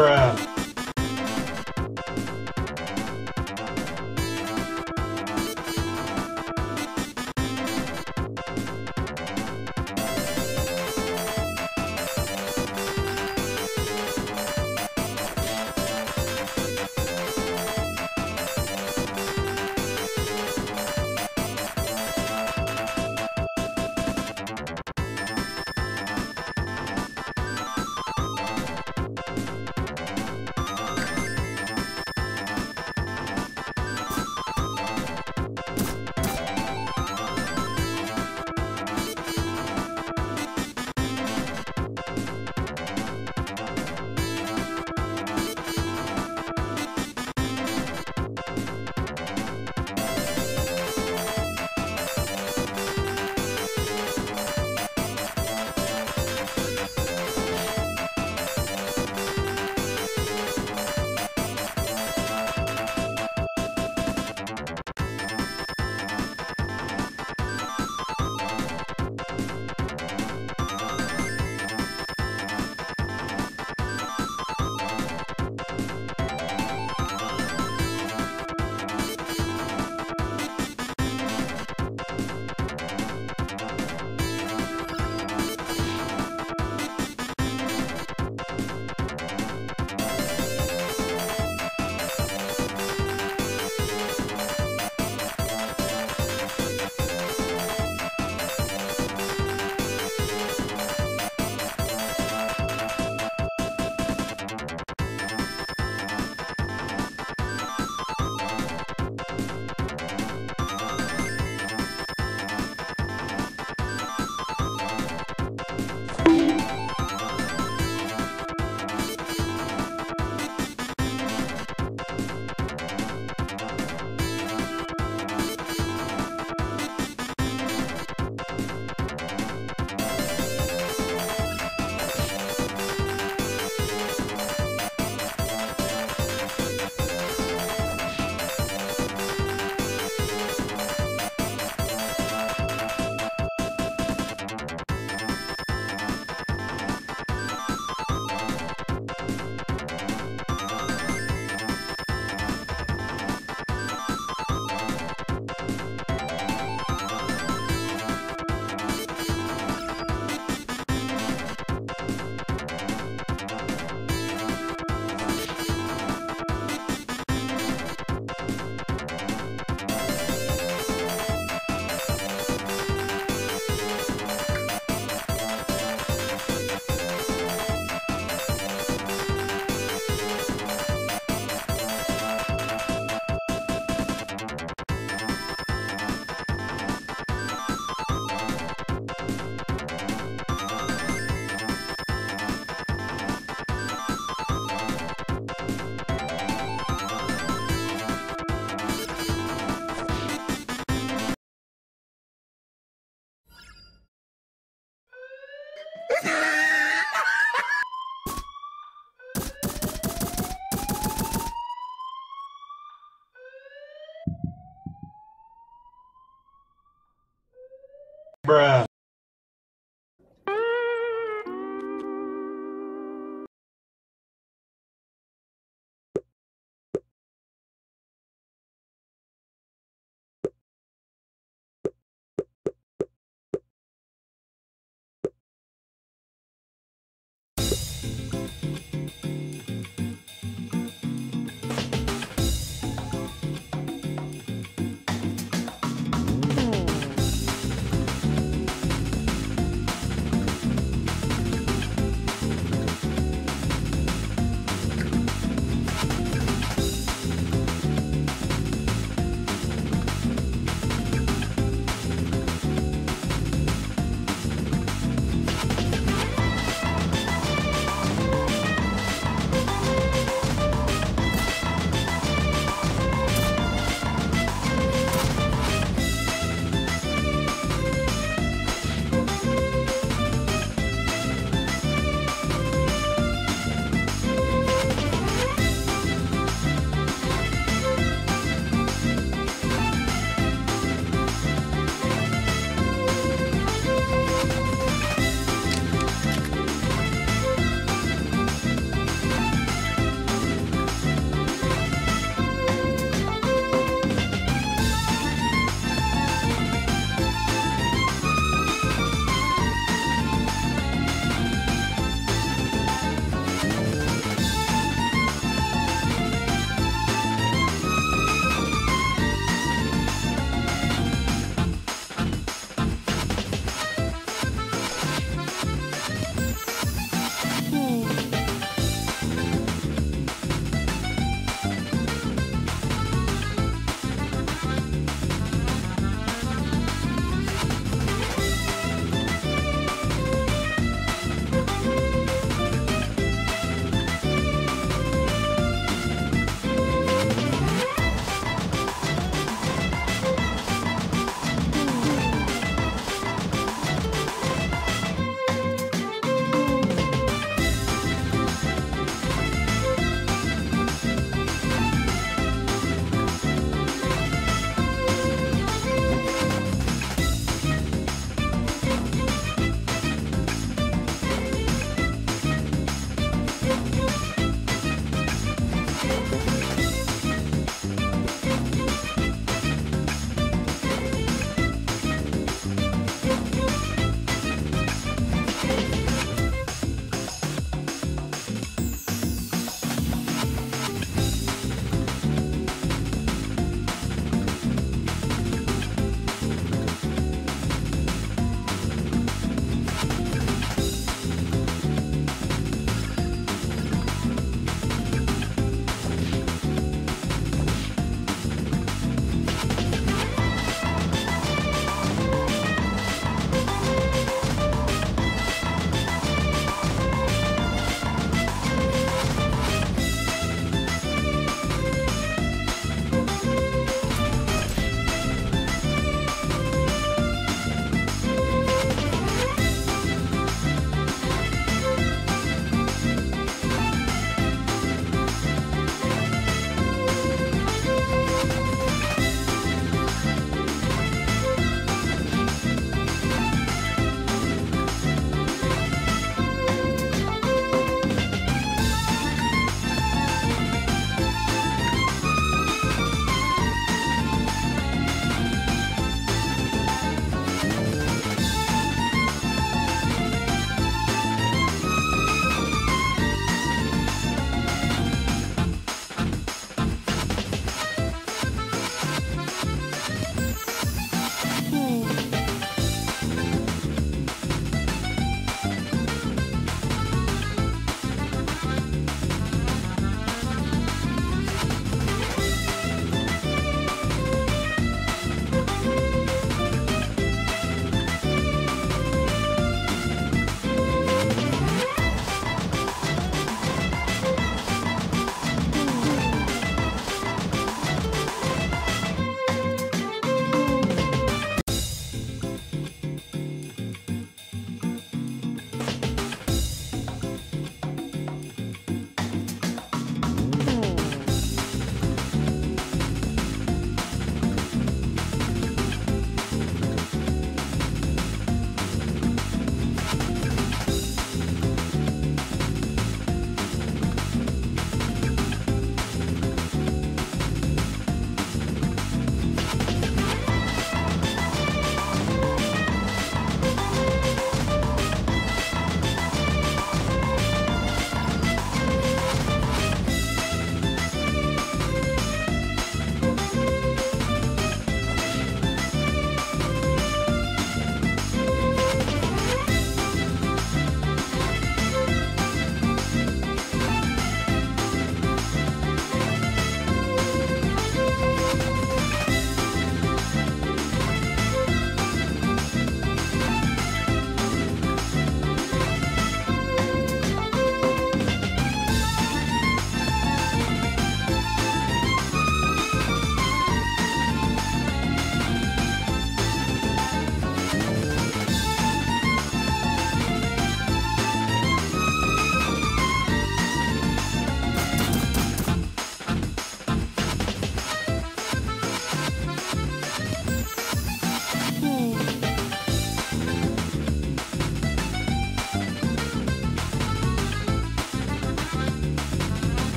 Bruh.